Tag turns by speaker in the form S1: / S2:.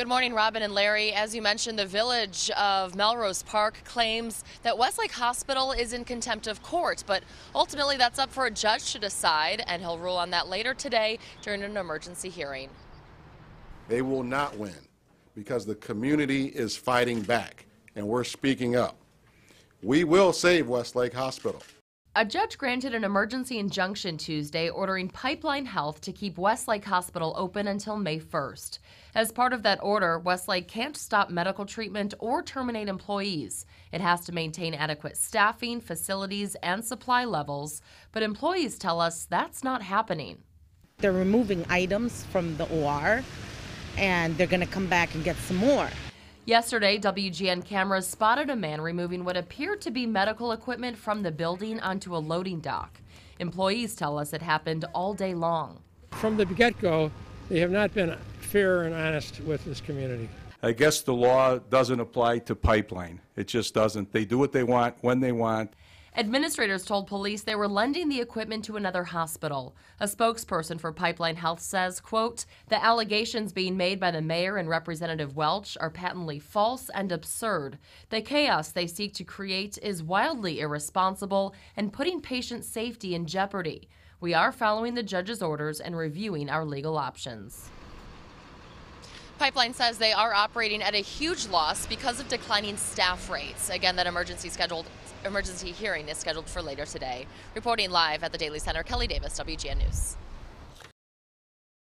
S1: Good morning, Robin and Larry. As you mentioned, the village of Melrose Park claims that Westlake Hospital is in contempt of court, but ultimately that's up for a judge to decide, and he'll rule on that later today during an emergency hearing.
S2: They will not win because the community is fighting back and we're speaking up. We will save Westlake Hospital.
S1: A judge granted an emergency injunction Tuesday ordering Pipeline Health to keep Westlake Hospital open until May 1st. As part of that order, Westlake can't stop medical treatment or terminate employees. It has to maintain adequate staffing, facilities, and supply levels, but employees tell us that's not happening.
S3: They're removing items from the OR and they're going to come back and get some more.
S1: Yesterday, WGN cameras spotted a man removing what appeared to be medical equipment from the building onto a loading dock. Employees tell us it happened all day long.
S4: From the get go, they have not been fair and honest with this community.
S5: I guess the law doesn't apply to pipeline. It just doesn't. They do what they want when they want.
S1: Administrators told police they were lending the equipment to another hospital. A spokesperson for Pipeline Health says, quote, the allegations being made by the mayor and Representative Welch are patently false and absurd. The chaos they seek to create is wildly irresponsible and putting patient safety in jeopardy. We are following the judge's orders and reviewing our legal options. Pipeline says they are operating at a huge loss because of declining staff rates. Again, that emergency scheduled emergency hearing is scheduled for later today. Reporting live at the Daley Center, Kelly Davis, WGN News.